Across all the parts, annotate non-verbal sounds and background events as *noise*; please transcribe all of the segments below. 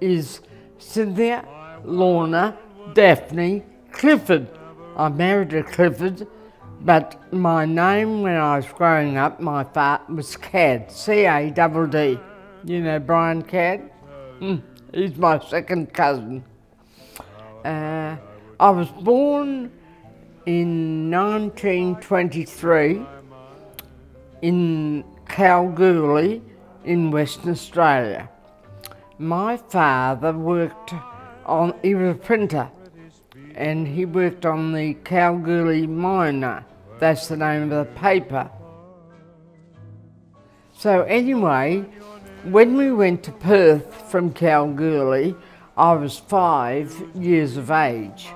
is Cynthia Lorna Daphne Clifford. I'm married to Clifford, but my name when I was growing up, my father was Cadd, C-A-D-D. You know Brian Cadd? Mm, he's my second cousin. Uh, I was born in 1923 in Kalgoorlie in Western Australia. My father worked on, he was a printer, and he worked on the Kalgoorlie Miner. That's the name of the paper. So anyway, when we went to Perth from Kalgoorlie, I was five years of age.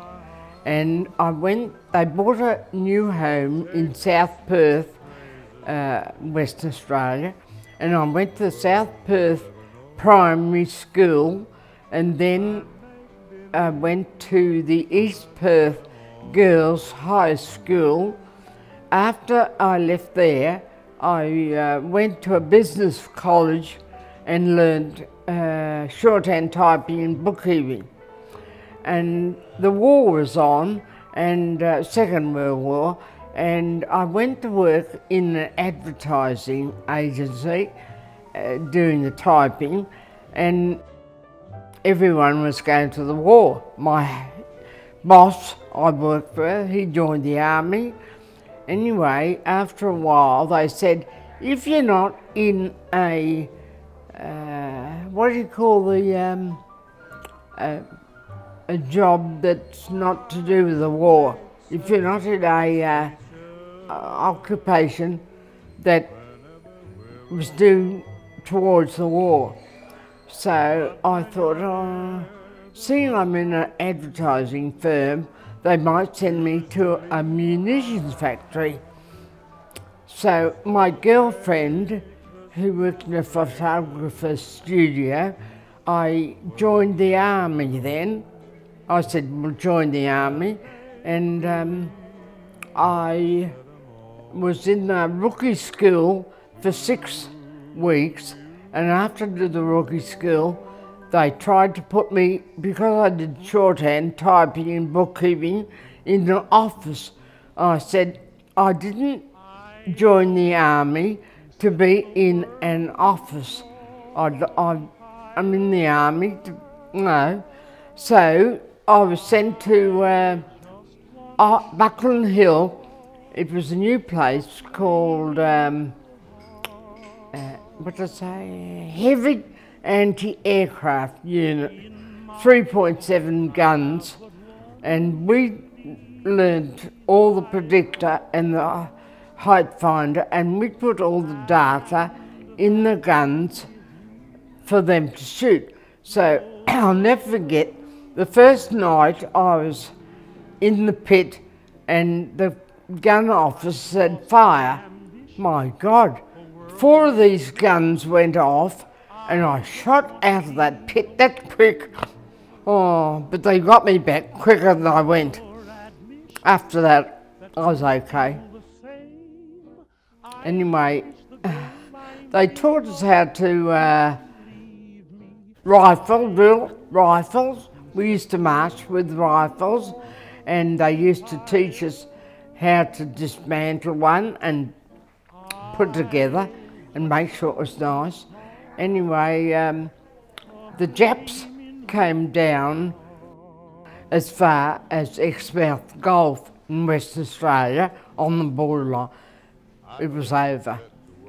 And I went, they bought a new home in South Perth, uh, Western Australia, and I went to South Perth Primary School and then I went to the East Perth Girls High School. After I left there, I uh, went to a business college and learned uh, shorthand typing and bookkeeping. And the war was on, and uh, Second World War, and I went to work in an advertising agency uh, doing the typing, and everyone was going to the war. My boss I worked for, he joined the army. Anyway, after a while, they said, if you're not in a, uh, what do you call the, um, uh, a job that's not to do with the war, if you're not in a uh, occupation that was due towards the war. So I thought, oh, seeing I'm in an advertising firm, they might send me to a munitions factory. So my girlfriend, who worked in a photographer's studio, I joined the army then. I said, we'll join the army. And um, I was in the rookie school for six weeks, and after the rookie school, they tried to put me, because I did shorthand, typing and bookkeeping, in an office. I said, I didn't join the army to be in an office. I, I'm in the army, to, no. So I was sent to uh, Buckland Hill it was a new place called, um, uh, what I say, Heavy Anti-Aircraft Unit, 3.7 guns, and we learned all the predictor and the height finder, and we put all the data in the guns for them to shoot. So *clears throat* I'll never forget the first night I was in the pit and the gun officer said, fire. My God, four of these guns went off and I shot out of that pit that quick. Oh, but they got me back quicker than I went. After that, I was okay. Anyway, *sighs* they taught us how to uh, rifle, drill rifles. We used to march with rifles and they used to teach us how to dismantle one and put together and make sure it was nice. Anyway, um, the Japs came down as far as Exmouth Gulf in Western Australia on the borderline. It was over.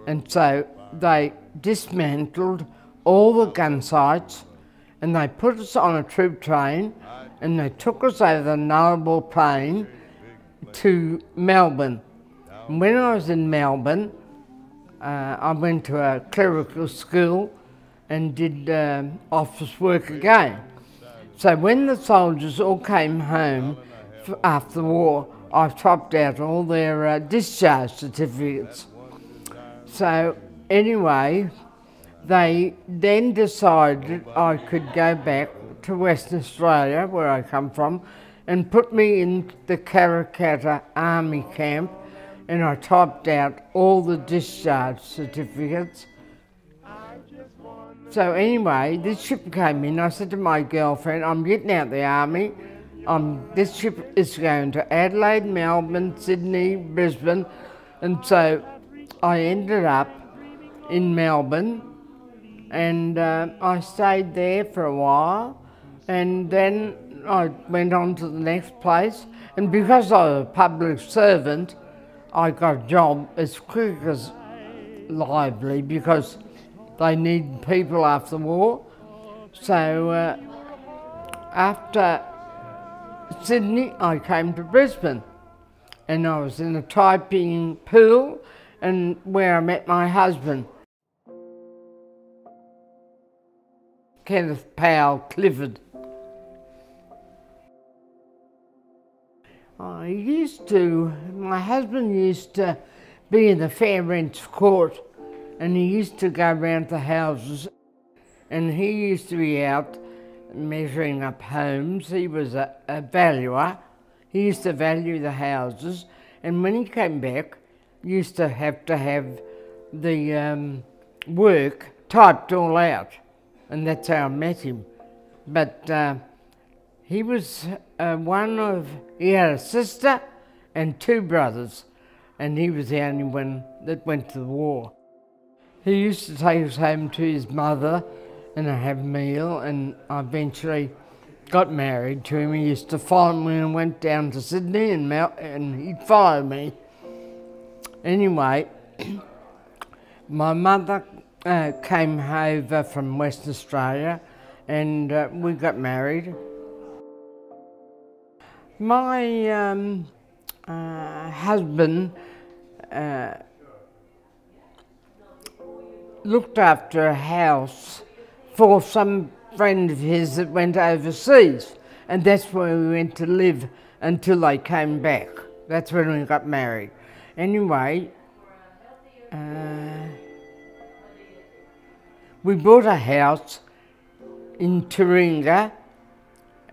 And so they dismantled all the gun sites and they put us on a troop train and they took us over the Nullarbor Plain to Melbourne. When I was in Melbourne, uh, I went to a clerical school and did uh, office work again. So when the soldiers all came home after the war, I topped out all their uh, discharge certificates. So anyway, they then decided I could go back to Western Australia, where I come from, and put me in the Karrakatta Army camp and I typed out all the discharge certificates So anyway, this ship came in. I said to my girlfriend, I'm getting out the army. Um, this ship is going to Adelaide, Melbourne, Sydney, Brisbane. And so I ended up in Melbourne and uh, I stayed there for a while and then I went on to the next place and because I was a public servant I got a job as quick as lively because they need people after the war. So uh, after Sydney, I came to Brisbane and I was in a typing pool and where I met my husband. Kenneth Powell Clifford. I used to, my husband used to be in the Fair Rents Court and he used to go around the houses and he used to be out measuring up homes. He was a, a valuer. He used to value the houses and when he came back, used to have to have the um, work typed all out and that's how I met him. But uh, he was uh, one of, he had a sister and two brothers, and he was the only one that went to the war. He used to take us home to his mother and have a meal, and I eventually got married to him. He used to follow me and went down to Sydney, and, and he'd follow me. Anyway, *coughs* my mother uh, came over from Western Australia and uh, we got married. My um, uh, husband uh, looked after a house for some friend of his that went overseas and that's where we went to live until they came back. That's when we got married. Anyway, uh, we bought a house in Taringa,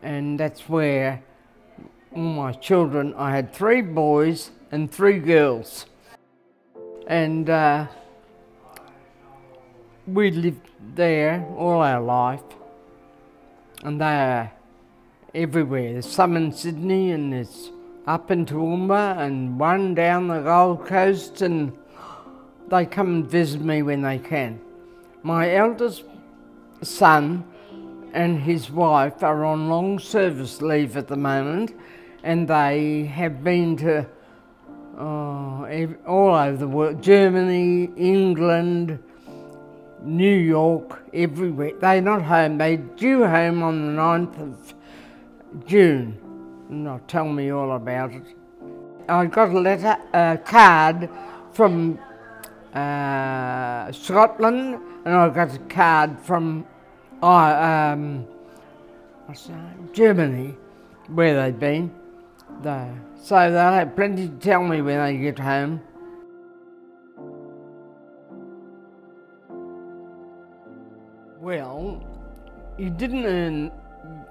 and that's where all my children, I had three boys and three girls. And uh, we lived there all our life. And they are everywhere. There's some in Sydney and there's up in Toowoomba and one down the Gold Coast and they come and visit me when they can. My eldest son and his wife are on long service leave at the moment and they have been to oh, all over the world Germany, England, New York, everywhere. They're not home, they're due home on the 9th of June. They'll tell me all about it. I got a letter, a card from uh, Scotland, and I got a card from uh, um, Germany, where they'd been. They, so they'll have plenty to tell me when they get home. Well, you didn't earn,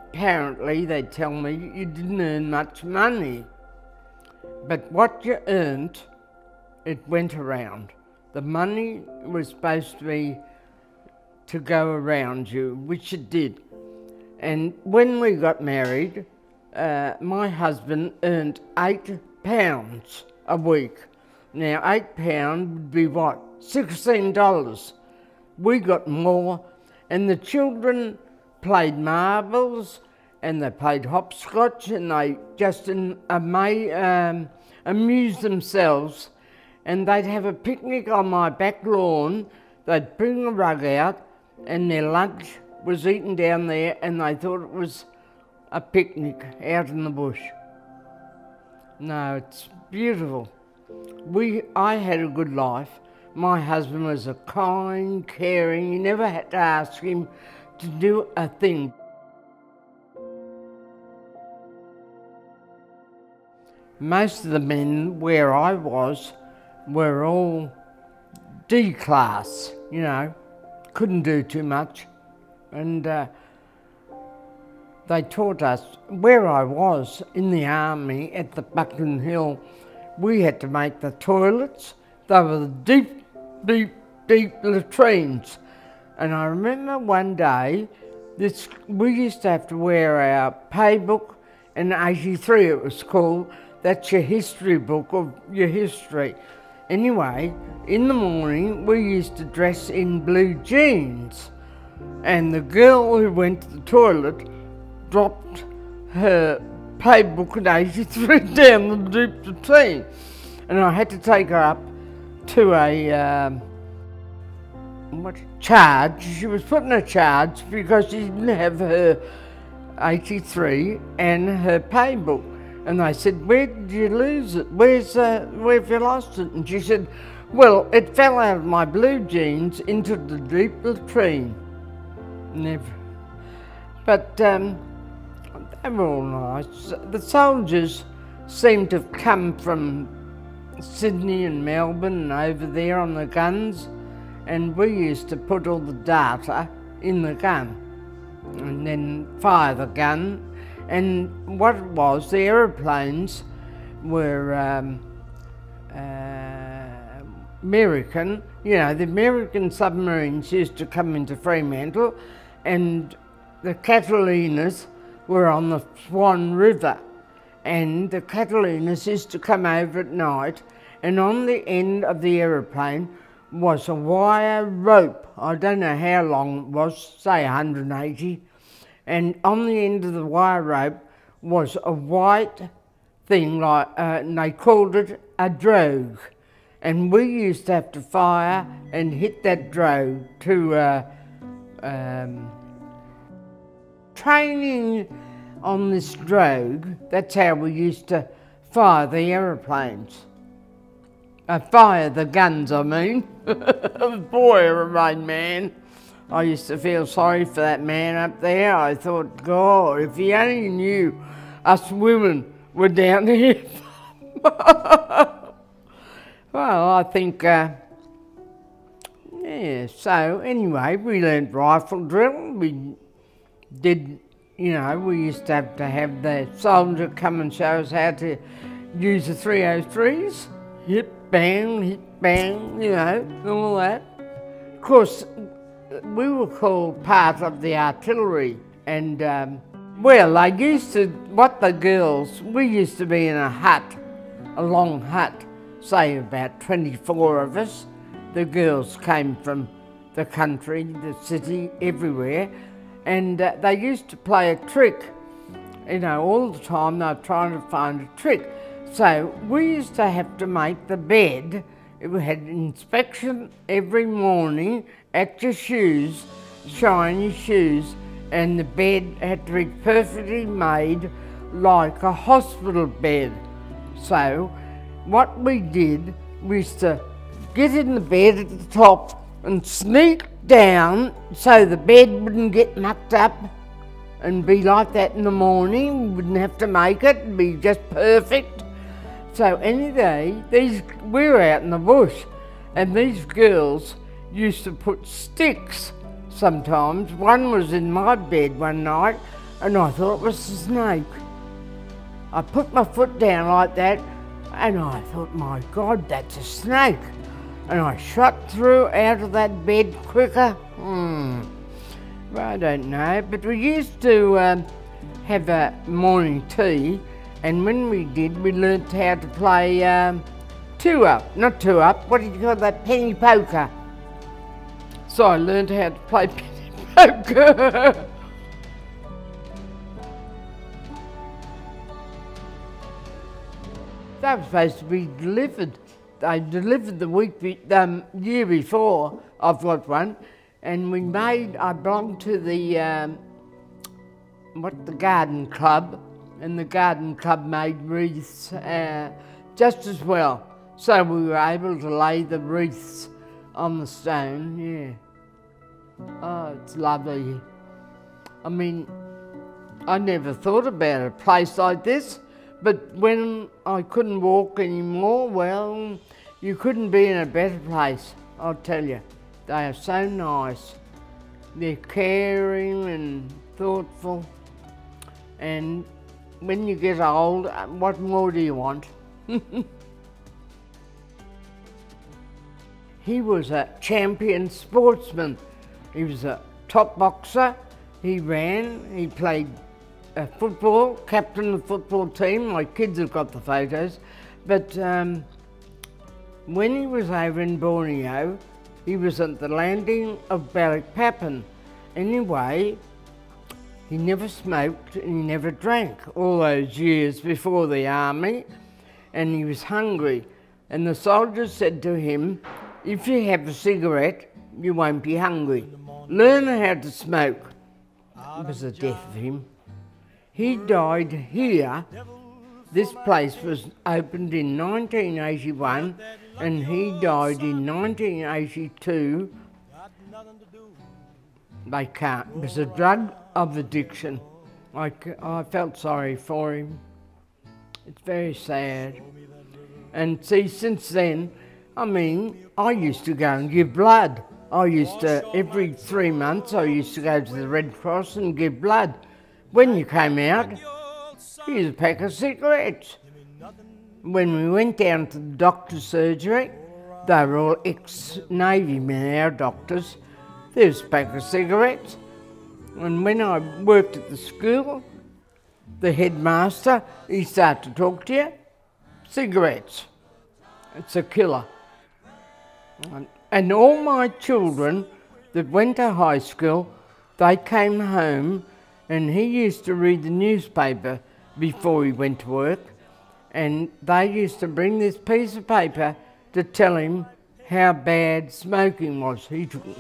apparently they tell me, you didn't earn much money. But what you earned, it went around. The money was supposed to be to go around you, which it did. And when we got married, uh, my husband earned eight pounds a week. Now, eight pounds would be what? $16. We got more, and the children played marbles and they played hopscotch and they just in, um, amused themselves and they'd have a picnic on my back lawn. They'd bring a rug out and their lunch was eaten down there and they thought it was a picnic out in the bush. No, it's beautiful. We, I had a good life. My husband was a kind, caring, you never had to ask him to do a thing. Most of the men where I was were all D class, you know, couldn't do too much. And uh, they taught us where I was in the army at the Buckland Hill, we had to make the toilets. They were deep, deep, deep latrines. And I remember one day, this we used to have to wear our pay book, in 83 it was called, that's your history book of your history. Anyway, in the morning we used to dress in blue jeans and the girl who went to the toilet dropped her pay book at 83 *laughs* down the deep latrine and I had to take her up to a um, what charge. She was put in a charge because she didn't have her 83 and her pay book. And they said, where did you lose it? Where's, uh, where have you lost it? And she said, well, it fell out of my blue jeans into the deep latrine. Never. But um, all nice. The soldiers seemed to have come from Sydney and Melbourne and over there on the guns and we used to put all the data in the gun and then fire the gun and what it was, the aeroplanes were um, uh, American, you know, the American submarines used to come into Fremantle and the Catalinas were on the Swan River and the Catalinas used to come over at night and on the end of the aeroplane was a wire rope. I don't know how long it was, say 180. And on the end of the wire rope was a white thing, like, uh, and they called it a drogue. And we used to have to fire and hit that drogue to uh, um, training on this drogue. That's how we used to fire the aeroplanes. I fire the guns, I mean. *laughs* Boy, remain man. I used to feel sorry for that man up there. I thought, God, if he only knew us women were down *laughs* here. well, I think, uh, yeah, so anyway, we learned rifle drill. We did, you know, we used to have to have the soldier come and show us how to use the 303s. Yep bang, hit bang, you know, all that. Of course, we were called part of the artillery and um, well, I used to, what the girls, we used to be in a hut, a long hut, say about 24 of us. The girls came from the country, the city, everywhere, and uh, they used to play a trick. You know, all the time they were trying to find a trick. So we used to have to make the bed. We had inspection every morning at your shoes, shiny shoes, and the bed had to be perfectly made like a hospital bed. So what we did was to get in the bed at the top and sneak down so the bed wouldn't get mucked up and be like that in the morning. We wouldn't have to make it, be just perfect. So any day, these we were out in the bush, and these girls used to put sticks sometimes. One was in my bed one night, and I thought it was a snake. I put my foot down like that, and I thought, my God, that's a snake. And I shot through out of that bed quicker. Hmm. Well, I don't know, but we used to um, have a morning tea and when we did, we learnt how to play um, two up, not two up, what did you call that, penny poker. So I learnt how to play *laughs* penny poker. *laughs* that was supposed to be delivered. They delivered the week, be, um, year before, I've got one, and we made, I belonged to the, um, what, the garden club, and the garden club made wreaths uh, just as well. So we were able to lay the wreaths on the stone, yeah. Oh, it's lovely. I mean, I never thought about a place like this, but when I couldn't walk anymore, well, you couldn't be in a better place, I'll tell you. They are so nice. They're caring and thoughtful and when you get old, uh, what more do you want? *laughs* he was a champion sportsman. He was a top boxer. He ran. He played uh, football, captain of the football team. My kids have got the photos. But um, when he was over in Borneo, he was at the landing of Balikpapan. Anyway, he never smoked and he never drank all those years before the army and he was hungry. And the soldiers said to him, if you have a cigarette, you won't be hungry. Learn how to smoke. It was the death of him. He died here. This place was opened in 1981 and he died in 1982. They can't. It was a drug of addiction. I, I felt sorry for him. It's very sad. And see, since then, I mean, I used to go and give blood. I used to, every three months, I used to go to the Red Cross and give blood. When you came out, here's a pack of cigarettes. When we went down to the doctor's surgery, they were all ex-Navy men, our doctors. There's a pack of cigarettes. And when I worked at the school, the headmaster, he started to talk to you. Cigarettes. It's a killer. And all my children that went to high school, they came home and he used to read the newspaper before he went to work. And they used to bring this piece of paper to tell him how bad smoking was. He took it.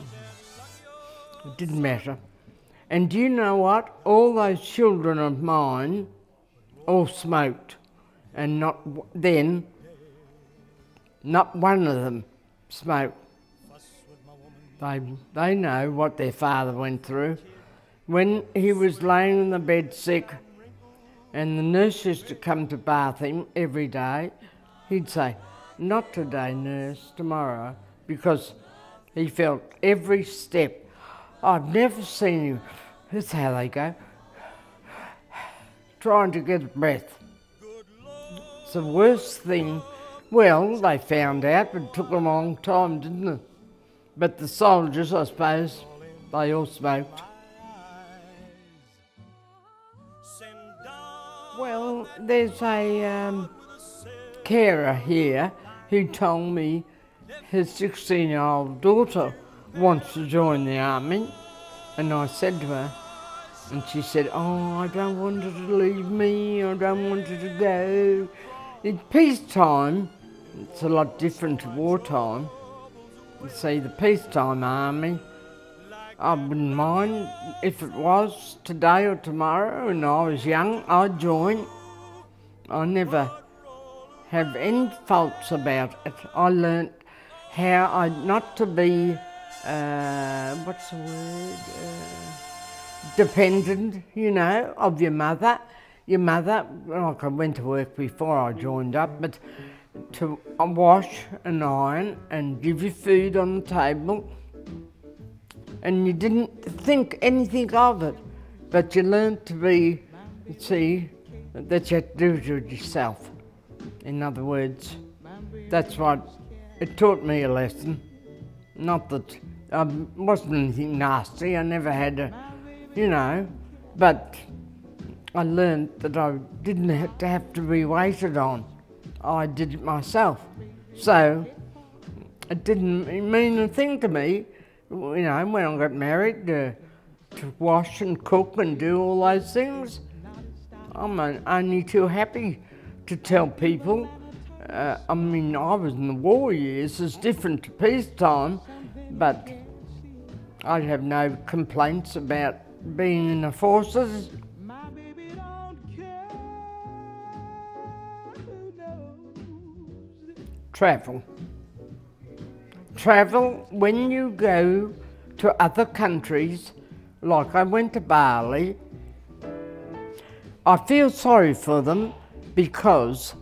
It didn't matter. And do you know what? All those children of mine all smoked. And not then, not one of them smoked. They, they know what their father went through. When he was laying in the bed sick, and the nurse used to come to bath him every day, he'd say, Not today, nurse, tomorrow, because he felt every step. I've never seen you. That's how they go. Trying to get breath. It's the worst thing. Well, they found out, but it took a long time, didn't it? But the soldiers, I suppose, they all smoked. Well, there's a um, carer here who told me his 16 year old daughter wants to join the army. And I said to her, and she said, Oh, I don't want her to leave me, I don't want her to go. In peacetime, it's a lot different to wartime. You see, the peacetime army, I wouldn't mind if it was today or tomorrow and I was young, I'd join. I never have any faults about it. I learnt how I not to be, uh, what's the word, uh, dependent, you know, of your mother. Your mother, like I went to work before I joined up, but to wash and iron and give you food on the table and you didn't think anything of it, but you learned to be, see, that you had to do it yourself. In other words, that's what it taught me a lesson. Not that I wasn't anything nasty, I never had a, you know, but I learned that I didn't have to have to be waited on. I did it myself. So it didn't mean a thing to me you know, when I got married, uh, to wash and cook and do all those things, I'm only too happy to tell people. Uh, I mean, I was in the war years, it's different to peacetime, but I have no complaints about being in the forces. Travel travel, when you go to other countries, like I went to Bali, I feel sorry for them because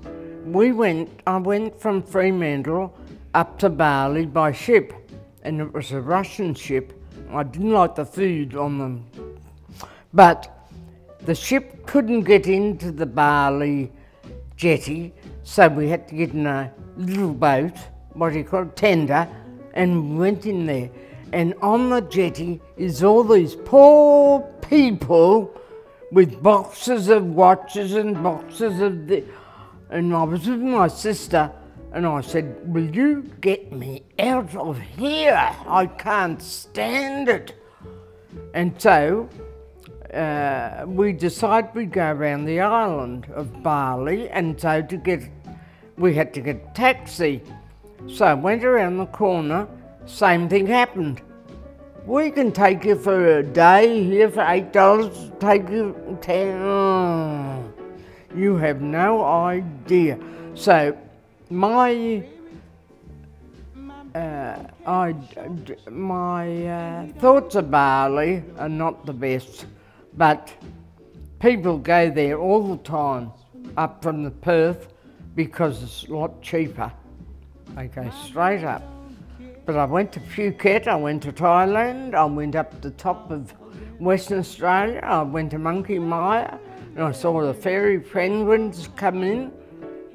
we went, I went from Fremantle up to Bali by ship and it was a Russian ship. I didn't like the food on them. But the ship couldn't get into the Bali jetty, so we had to get in a little boat, what do you call it, tender, and went in there. and on the jetty is all these poor people with boxes of watches and boxes of the. And I was with my sister, and I said, Will you get me out of here? I can't stand it. And so uh, we decided we'd go around the island of Bali, and so to get, we had to get a taxi. So I went around the corner, same thing happened. We can take you for a day here for eight dollars. Take you ten. You have no idea. So my uh, I, my uh, thoughts of Bali are not the best, but people go there all the time up from the Perth because it's a lot cheaper. They go straight up. But I went to Phuket, I went to Thailand, I went up the top of Western Australia, I went to Monkey Mia, and I saw the fairy penguins come in.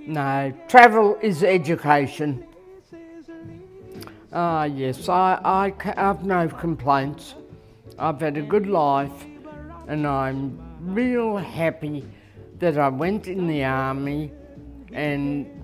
No, travel is education. Ah, yes, I, I have no complaints. I've had a good life, and I'm real happy that I went in the army and